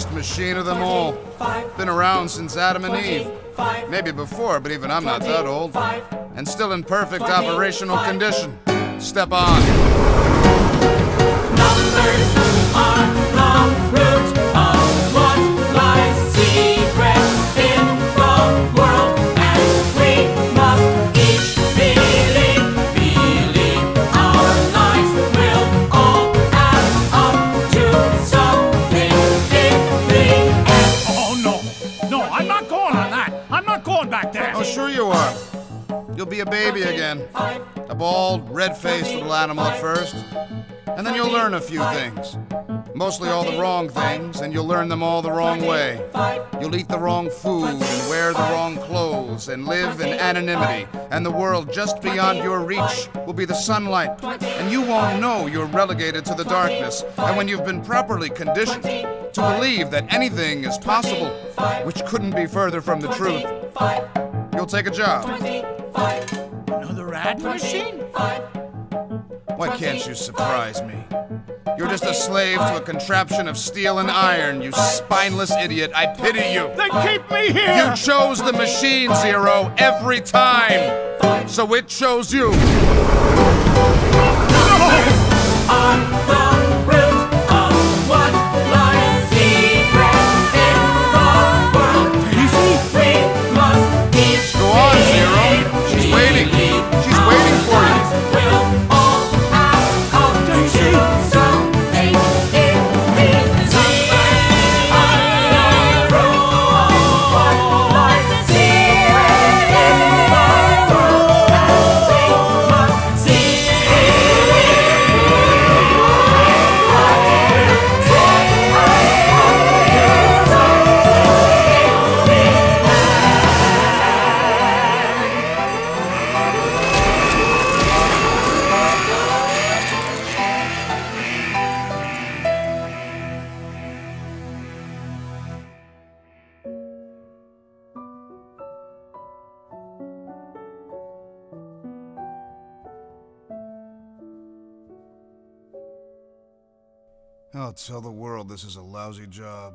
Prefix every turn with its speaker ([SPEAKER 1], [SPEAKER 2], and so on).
[SPEAKER 1] queen of them all. Been around since Adam and Eve. Maybe before, but even I'm not that old. And still in perfect operational condition. Step on. You are. You'll be a baby again. A bald, red faced little animal at first. And then you'll learn a few things. Mostly all the wrong things, and you'll learn them all the wrong way. You'll eat the wrong food, and wear the wrong clothes, and live in anonymity. And the world just beyond your reach will be the sunlight. And you won't know you're relegated to the darkness. And when you've been properly conditioned to believe that anything is possible, which couldn't be further from the truth, you'll take a job.
[SPEAKER 2] Another adding machine?
[SPEAKER 1] Why can't you surprise me? You're just a slave to a contraption of steel and iron, you spineless idiot. I pity you.
[SPEAKER 2] They keep me here!
[SPEAKER 1] You chose the machine, Zero, every time. So it chose you.
[SPEAKER 3] are
[SPEAKER 1] I'll tell the world this is a lousy job.